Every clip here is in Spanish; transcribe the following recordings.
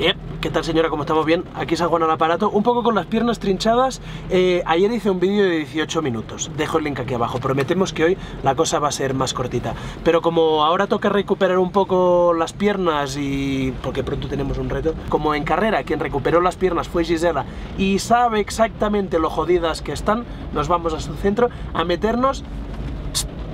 Yep. ¿Qué tal señora? ¿Cómo estamos? Bien. Aquí San Juan al aparato. Un poco con las piernas trinchadas. Eh, ayer hice un vídeo de 18 minutos. Dejo el link aquí abajo. Prometemos que hoy la cosa va a ser más cortita. Pero como ahora toca recuperar un poco las piernas y... porque pronto tenemos un reto. Como en carrera quien recuperó las piernas fue Gisela y sabe exactamente lo jodidas que están, nos vamos a su centro a meternos...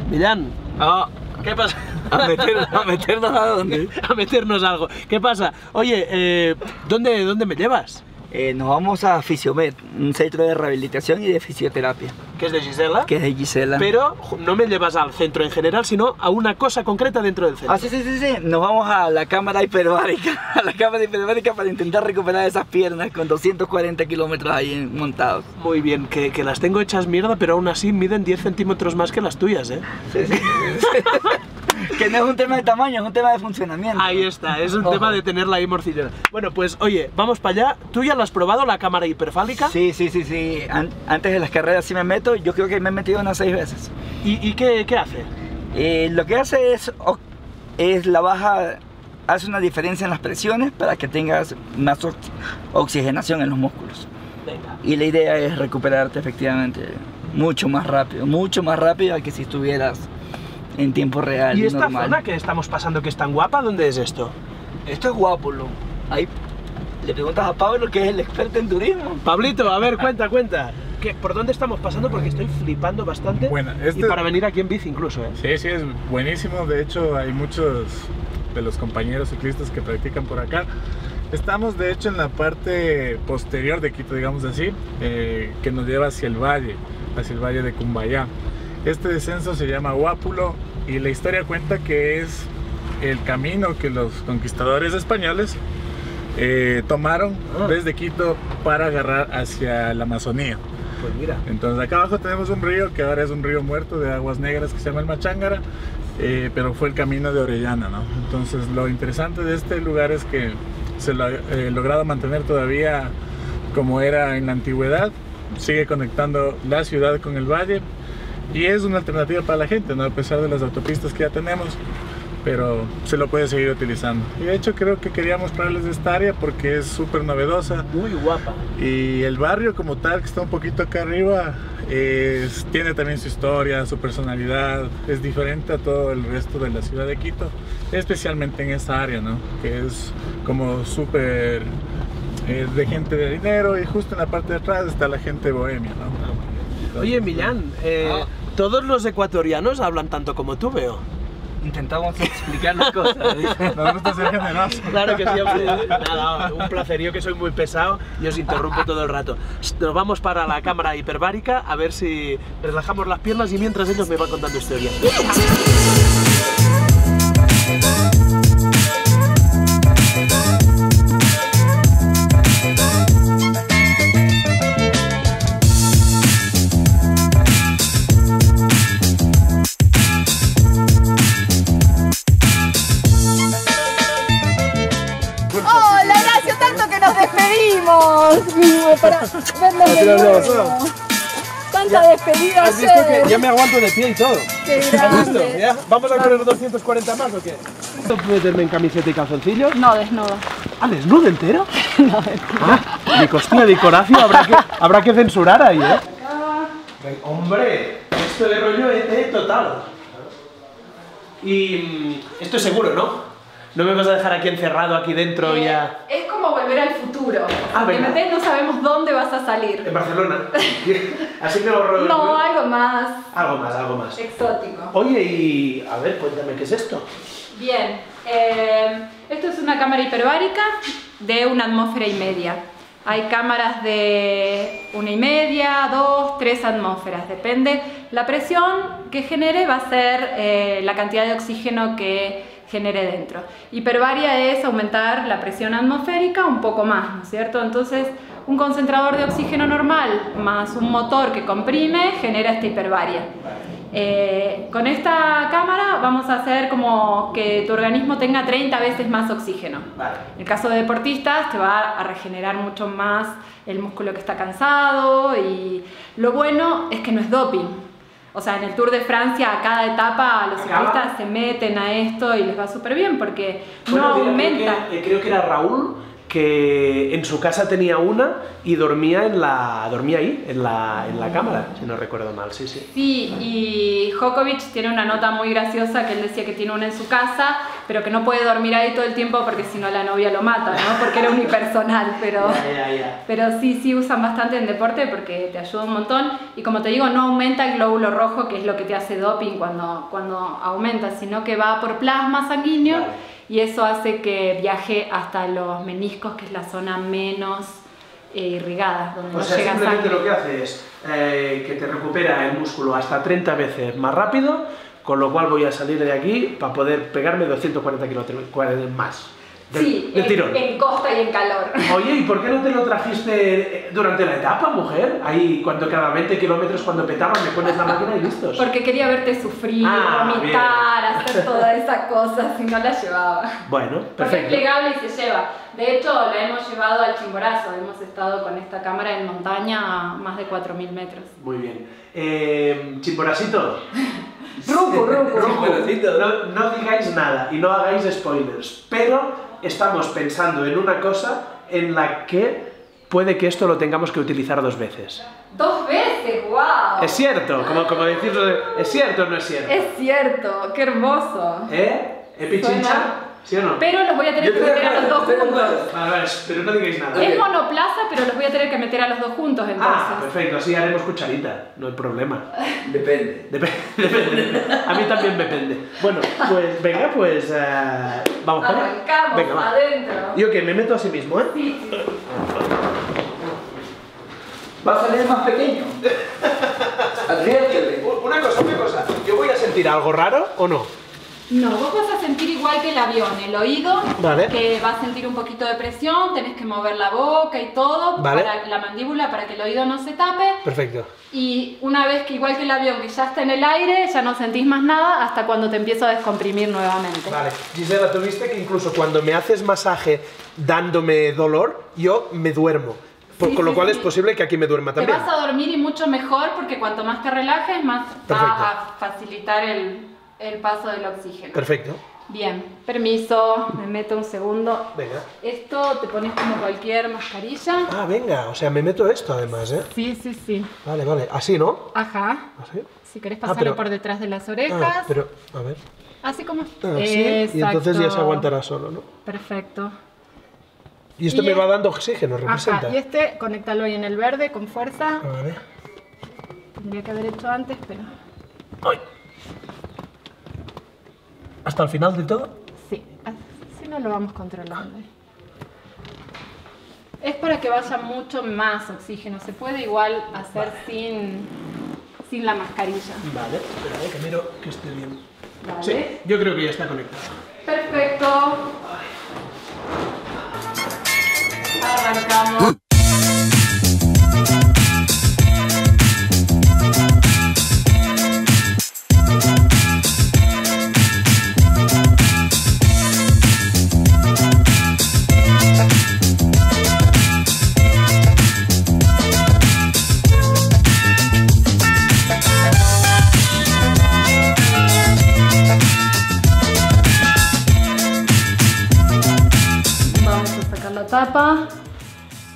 Millán. Ah, ¿Qué pasa? a, meter- a meternos a dónde? a meternos algo. ¿Qué pasa? Oye, eh, ¿dónde, ¿dónde me llevas? Eh, nos vamos a Fisiomed, un centro de rehabilitación y de fisioterapia, Que es de Gisela. que es de Gisela. Pero no me llevas al centro en general, sino a una cosa concreta dentro del centro. Ah, sí, sí, sí, sí. Nos vamos a la cámara hiperbárica, a la cámara hiperbárica para intentar recuperar esas piernas con 240 kilómetros ahí montados. Muy bien, que, que las tengo hechas mierda, pero aún así miden 10 centímetros más que las tuyas, ¿eh? Sí, sí. que no es un tema de tamaño, es un tema de funcionamiento. Ahí está, es un Ojo. tema de tenerla ahí morcillona. Bueno, pues oye, vamos para allá. ¿Tú ya la has probado, la cámara hiperfálica? Sí, sí, sí, sí. An- antes de las carreras sí me meto, yo creo que me he metido unas seis veces. ¿Y, y qué, qué hace? Eh, lo que hace es, es la baja, hace una diferencia en las presiones para que tengas más ox- oxigenación en los músculos. Venga. Y la idea es recuperarte efectivamente mucho más rápido, mucho más rápido que si estuvieras en tiempo real. ¿Y esta normal. zona que estamos pasando que es tan guapa, dónde es esto? Esto es guapo, lo. Ahí le preguntas a Pablo que es el experto en turismo. Pablito, a ver, cuenta, cuenta. ¿Qué, ¿Por dónde estamos pasando? Porque estoy flipando bastante. Bueno, Y este- para venir aquí en bici incluso, ¿eh? Sí, sí, es buenísimo. De hecho, hay muchos de los compañeros ciclistas que practican por acá. Estamos, de hecho, en la parte posterior de Quito, digamos así, eh, que nos lleva hacia el valle, hacia el valle de Cumbayá. Este descenso se llama Guápulo y la historia cuenta que es el camino que los conquistadores españoles eh, tomaron Ah. desde Quito para agarrar hacia la Amazonía. Pues mira. Entonces acá abajo tenemos un río que ahora es un río muerto de aguas negras que se llama el Machángara, eh, pero fue el camino de Orellana, ¿no? Entonces lo interesante de este lugar es que se lo ha eh, logrado mantener todavía como era en la antigüedad, sigue conectando la ciudad con el valle y es una alternativa para la gente, ¿no? A pesar de las autopistas que ya tenemos, pero se lo puede seguir utilizando. Y de hecho creo que quería mostrarles esta área porque es súper novedosa. Muy guapa. Y el barrio como tal, que está un poquito acá arriba, es- tiene también su historia, su personalidad, es diferente a todo el resto de la ciudad de Quito, especialmente en esa área, ¿no? Que es como súper eh, de gente de dinero y justo en la parte de atrás está la gente bohemia, ¿no? Oye, Millán, eh, Ah. todos los ecuatorianos hablan tanto como tú, veo. Intentamos explicar las cosas. Nos gusta ser generosos. Claro que sí. Nada, un placer. Yo que soy muy pesado y os interrumpo todo el rato. Nos vamos para la cámara hiperbárica a ver si relajamos las piernas y mientras ellos me van contando historias. Para vernos de nuevo. Tanta despedida ¿Has visto que ya me aguanto de pie y todo? Qué ¿Has visto? grande. ¿Ya? ¿Vamos a correr 240 más o qué? ¿Puedo meterme en camiseta y calzoncillos? No, desnudo. ¿Ah, desnudo entero? No, Ah, mi costilla de coracio habrá que, habrá que censurar ahí, ¿eh? Ven, Hombre, esto de rollo ET total. Y mm, esto es seguro, ¿no? No me vas a dejar aquí encerrado, aquí dentro ya... Es como volver al futuro. Ah, venga. no sabemos dónde vas a En salir. Barcelona. Así me ahorro... No, algo más Algo más, algo más. exótico. Oye, y... A ver, cuéntame, ¿qué es esto? Bien, eh, esto es una cámara hiperbárica de una atmósfera y media. Hay cámaras de una y media, dos, tres atmósferas, depende. La presión que genere va a ser eh, la cantidad de oxígeno que genere dentro. Hiperbaria es aumentar la presión atmosférica un poco más, ¿no es cierto? Entonces, un concentrador de oxígeno normal más un motor que comprime genera esta hiperbaria. Eh, con esta cámara vamos a hacer como que tu organismo tenga 30 veces más oxígeno. Vale. En el caso de deportistas te va a regenerar mucho más el músculo que está cansado y lo bueno es que no es doping. O sea, en el Tour de Francia a cada etapa los ciclistas se meten a esto y les va súper bien porque no Bueno, mira, aumenta. Creo que, eh, creo que era Raúl que en su casa tenía una y dormía en la dormía ahí, en la, en la cámara, si no recuerdo mal, sí, sí. Sí, y Jokovic tiene una nota muy graciosa que él decía que tiene una en su casa, pero que no puede dormir ahí todo el tiempo porque si no la novia lo mata, ¿no? Porque era unipersonal, pero... Ya, ya, ya. Pero sí, sí usan bastante en deporte porque te ayuda un montón y como te digo, no aumenta el glóbulo rojo, que es lo que te hace doping cuando, cuando aumenta, sino que va por plasma sanguíneo Vale. y eso hace que viaje hasta los meniscos, que es la zona menos eh, irrigada, donde O no sea, llega simplemente sangre. lo que hace es eh, que te recupera el músculo hasta 30 veces más rápido, con lo cual voy a salir de aquí para poder pegarme 240 kilómetros más. Del, sí, del en, tirón. en costa y en calor. Oye, ¿y por qué no te lo trajiste durante la etapa, mujer? Ahí, cuando cada 20 kilómetros, cuando petaba, me pones la máquina y listos. Porque quería verte sufrir, Ah, vomitar, hacer toda esa cosa, si no la llevaba. Bueno, Porque es perfecto. plegable y se lleva. De hecho, la hemos llevado al Chimborazo. Hemos estado con esta cámara en montaña a más de 4.000 metros. Muy bien. Eh. Ruku. Chimborasito, No, no digáis nada y no hagáis spoilers, pero estamos pensando en una cosa en la que puede que esto lo tengamos que utilizar dos veces. ¡Dos veces! ¡Wow! Es cierto, como, como decirlo, de- ¿es cierto o no es cierto? Es cierto, qué hermoso. ¿Eh? ¿Epichincha? Suena- ¿Sí o no? Pero los voy a tener Yo que meter a los dos juntos. Vale, vale, pero no digáis nada. Es monoplaza, pero los voy a tener que meter a los dos juntos entonces. Ah, perfecto, así haremos cucharita, no hay problema. Depende. Dep- Depende. A mí también depende. Bueno, pues venga, pues eh, vamos. Arrancamos Venga, va. adentro. Yo que me meto a sí mismo, ¿eh? Sí, sí. Va a salir más pequeño. Adviértele. Una cosa, una cosa. ¿Yo voy a sentir algo raro o no? No, vos vas a sentir igual que el avión, el oído, Vale. que va a sentir un poquito de presión, tenés que mover la boca y todo, Vale. para la mandíbula para que el oído no se tape. Perfecto. Y una vez que igual que el avión que ya está en el aire, ya no sentís más nada hasta cuando te empiezo a descomprimir nuevamente. Vale. Gisela, tú viste que incluso cuando me haces masaje dándome dolor, yo me duermo. Por- Sí, con lo sí, cual sí. es posible que aquí me duerma Te también. vas a dormir y mucho mejor porque cuanto más te relajes, más Perfecto. va a facilitar el, el paso del oxígeno. Perfecto. Bien, permiso, me meto un segundo. Venga. Esto te pones como cualquier mascarilla. Ah, venga, o sea, me meto esto además, ¿eh? Sí, sí, sí. Vale, vale. Así, ¿no? Ajá. Así. Si querés Ah, pasarlo pero- por detrás de las Ah, orejas. pero, a ver. Así como. Ah, sí. Y entonces ya se aguantará solo, ¿no? Perfecto. Y esto Y me va dando oxígeno, representa. Ajá. Y este, conéctalo ahí en el verde con fuerza. Ah, Vale. Tendría que haber hecho antes, pero. Ay. ¿Hasta el final de todo? Sí. Así no lo vamos controlando. Es para que vaya mucho más oxígeno. Se puede igual hacer sin, sin la mascarilla. Vale, espera, eh, que miro que esté bien. ¿Vale? Sí, yo creo que ya está conectado. Perfecto. Arrancamos.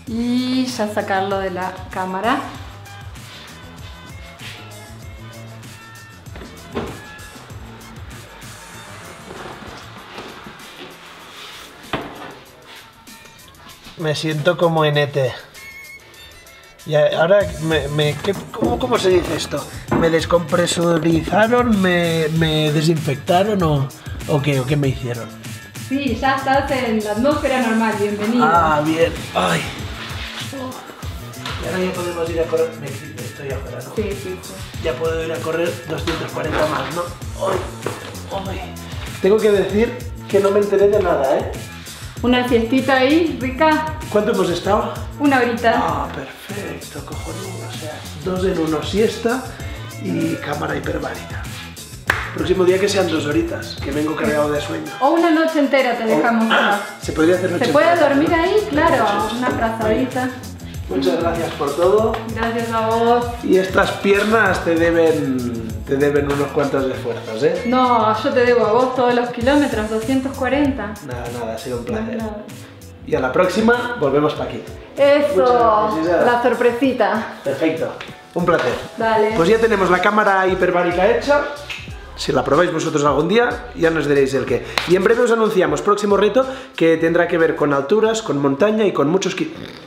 Y ya sacarlo de la cámara. Me siento como en ET. Y ahora, me, me- ¿qué- cómo, cómo se dice esto? ¿Me descompresurizaron? ¿Me, me desinfectaron o, o qué? ¿O qué me hicieron? Sí, ya estás en la atmósfera normal, bienvenido. Ah, bien. Ay. Y ahora ya podemos ir a correr. Me estoy afuera, ¿no? Sí, sí, sí. Ya puedo ir a correr 240 más, ¿no? Ay, ay. Tengo que decir que no me enteré de nada, ¿eh? Una siestita ahí, rica. ¿Cuánto hemos estado? Una horita. Ah, perfecto, cojonudo. O sea, dos en uno, siesta y cámara hiperbárica. Próximo día que sean dos horitas, que vengo cargado de sueño. O una noche entera te dejamos. Ah, se podría hacer noche ¿Se puede entera. dormir ahí? Claro, una frazadita. Muchas gracias por todo. Gracias a vos. Y estas piernas te deben, te deben unos cuantos esfuerzos, ¿eh? No, yo te debo a vos todos los kilómetros, 240. Nada, nada, ha sido un No placer. y a la próxima volvemos para aquí. Eso, la sorpresita. Perfecto, un placer. Dale. Pues ya tenemos la cámara hiperbárica hecha. Si la probáis vosotros algún día, ya nos diréis el qué. Y en breve os anunciamos próximo reto que tendrá que ver con alturas, con montaña y con muchos